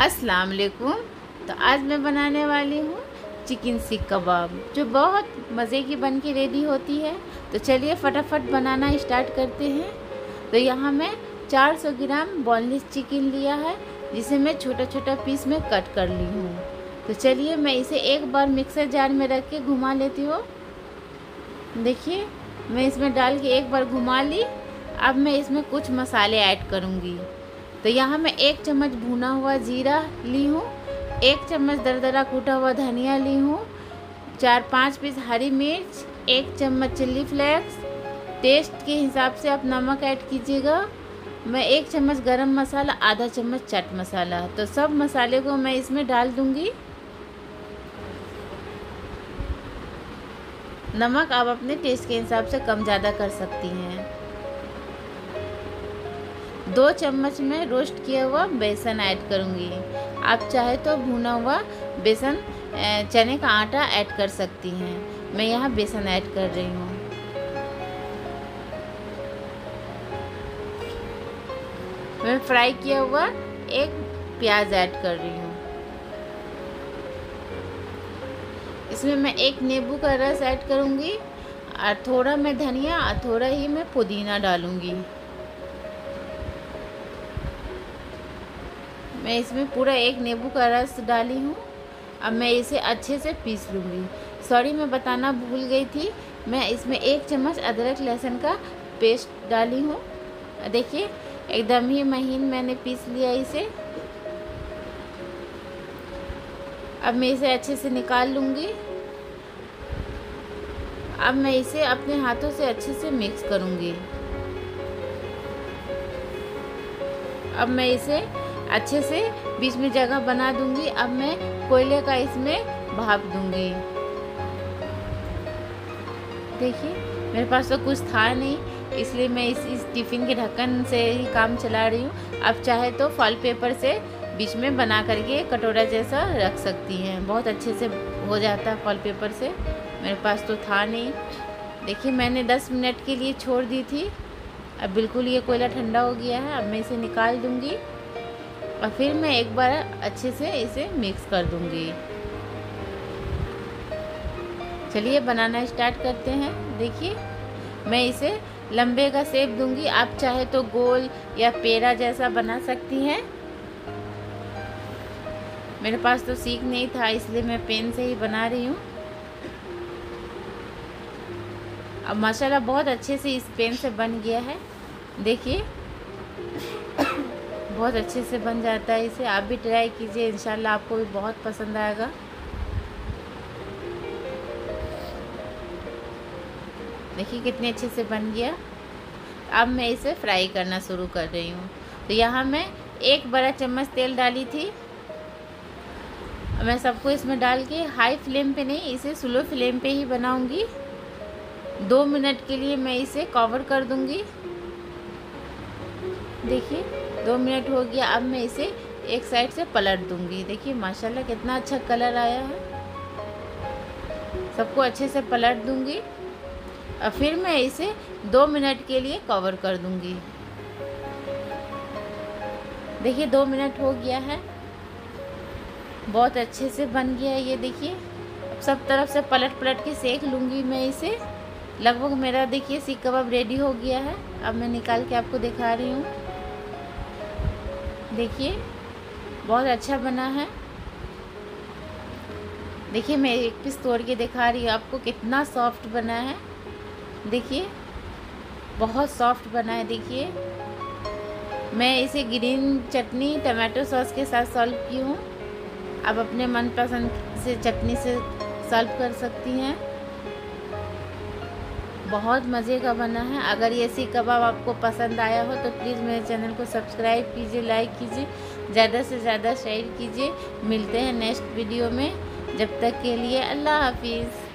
अस्सलाम वालेकुम तो आज मैं बनाने वाली हूँ चिकन सीख कबाब, जो बहुत मज़े की बन के रेडी होती है। तो चलिए फटाफट बनाना स्टार्ट करते हैं। तो यहाँ मैं 400 ग्राम बोनलेस चिकन लिया है, जिसे मैं छोटा छोटा पीस में कट कर ली हूँ। तो चलिए मैं इसे एक बार मिक्सर जार में रख के घुमा लेती हूँ। देखिए, मैं इसमें डाल के एक बार घुमा ली। अब मैं इसमें कुछ मसाले ऐड करूँगी। तो यहाँ मैं एक चम्मच भुना हुआ जीरा ली हूँ, एक चम्मच दरदरा कूटा हुआ धनिया ली हूँ, चार पाँच पीस हरी मिर्च, एक चम्मच चिल्ली फ्लेक्स। टेस्ट के हिसाब से आप नमक ऐड कीजिएगा। मैं एक चम्मच गरम मसाला, आधा चम्मच चाट मसाला। तो सब मसाले को मैं इसमें डाल दूँगी। नमक आप अपने टेस्ट के हिसाब से कम ज़्यादा कर सकती हैं। दो चम्मच में रोस्ट किया हुआ बेसन ऐड करूँगी। आप चाहे तो भुना हुआ बेसन चने का आटा ऐड कर सकती हैं। मैं यहाँ बेसन ऐड कर रही हूँ। मैं फ्राई किया हुआ एक प्याज ऐड कर रही हूँ। इसमें मैं एक नींबू का रस ऐड करूँगी, और थोड़ा मैं धनिया, और थोड़ा ही मैं पुदीना डालूँगी। मैं इसमें पूरा एक नींबू का रस डाली हूँ। अब मैं इसे अच्छे से पीस लूँगी। सॉरी मैं बताना भूल गई थी। मैं इसमें एक चम्मच अदरक लहसुन का पेस्ट डाली हूँ। देखिए, एकदम ही महीन मैंने पीस लिया इसे। अब मैं इसे अच्छे से निकाल लूँगी। अब मैं इसे अपने हाथों से अच्छे से मिक्स करूँगी। अब मैं इसे अच्छे से बीच में जगह बना दूँगी। अब मैं कोयले का इसमें भाप दूँगी। देखिए, मेरे पास तो कुछ था नहीं, इसलिए मैं इस इस टिफ़िन के ढक्कन से ही काम चला रही हूँ। अब चाहे तो फॉल पेपर से बीच में बना करके कटोरा जैसा रख सकती हैं। बहुत अच्छे से हो जाता है फॉल पेपर से। मेरे पास तो था नहीं। देखिए, मैंने 10 मिनट के लिए छोड़ दी थी। अब बिल्कुल ये कोयला ठंडा हो गया है। अब मैं इसे निकाल दूँगी। और फिर मैं एक बार अच्छे से इसे मिक्स कर दूँगी। चलिए बनाना स्टार्ट करते हैं। देखिए, मैं इसे लंबे का सेप दूँगी। आप चाहे तो गोल या पेड़ा जैसा बना सकती हैं। मेरे पास तो सीख नहीं था, इसलिए मैं पेन से ही बना रही हूँ। अब माशाल्लाह बहुत अच्छे से इस पेन से बन गया है। देखिए बहुत अच्छे से बन जाता है इसे। आप भी ट्राई कीजिए, इंशाल्लाह आपको भी बहुत पसंद आएगा। देखिए कितने अच्छे से बन गया। अब मैं इसे फ्राई करना शुरू कर रही हूँ। तो यहाँ मैं एक बड़ा चम्मच तेल डाली थी। मैं सबको इसमें डाल के हाई फ्लेम पे नहीं, इसे स्लो फ्लेम पे ही बनाऊँगी। दो मिनट के लिए मैं इसे कवर कर दूँगी। देखिए। दो मिनट हो गया, अब मैं इसे एक साइड से पलट दूँगी। देखिए, माशाल्लाह, कितना अच्छा कलर आया है। सबको अच्छे से पलट दूँगी। और फिर मैं इसे दो मिनट के लिए कवर कर दूँगी। देखिए, दो मिनट हो गया है। बहुत अच्छे से बन गया है ये, देखिए। सब तरफ़ से पलट पलट के सेक लूँगी मैं इसे। लगभग मेरा, देखिए सीख कबाब रेडी हो गया है। अब मैं निकाल के आपको दिखा रही हूँ। देखिए, बहुत अच्छा बना है। देखिए, मैं एक पीस तोड़ के दिखा रही हूँ आपको कितना सॉफ्ट बना है। देखिए, बहुत सॉफ्ट बना है, देखिए। मैं इसे ग्रीन चटनी, टमाटो सॉस के साथ सॉल्व की हूँ। आप अपने मनपसंद से चटनी से सॉल्व कर सकती हैं। बहुत मज़े का बना है। अगर ये सीख कबाब आपको पसंद आया हो तो प्लीज़ मेरे चैनल को सब्सक्राइब कीजिए, लाइक कीजिए, ज़्यादा से ज़्यादा शेयर कीजिए। मिलते हैं नेक्स्ट वीडियो में। जब तक के लिए अल्लाह हाफिज़।